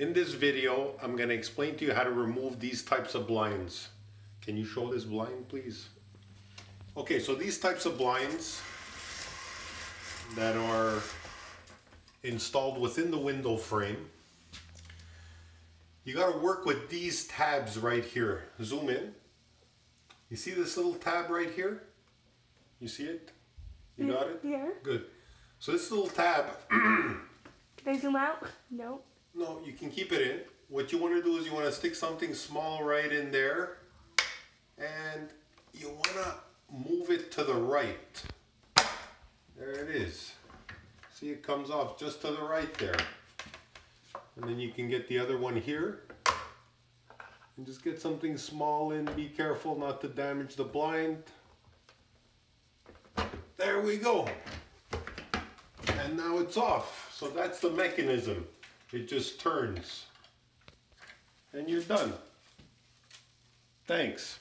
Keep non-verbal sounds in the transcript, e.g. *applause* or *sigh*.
In this video, I'm going to explain to you how to remove these types of blinds. Can you show this blind, please? Okay, so these types of blinds that are installed within the window frame, you got to work with these tabs right here. Zoom in. You see this little tab right here? You see it? You got it? Yeah. Good. So this little tab *clears throat* Can I zoom out? No. No, you can keep it in. What you want to do is you want to stick something small right in there and you want to move it to the right. There it is. See it comes off just to the right there. And then you can get the other one here and just get something small in. Be careful not to damage the blind. There we go. And now it's off. So that's the mechanism. It just turns. And you're done. Thanks.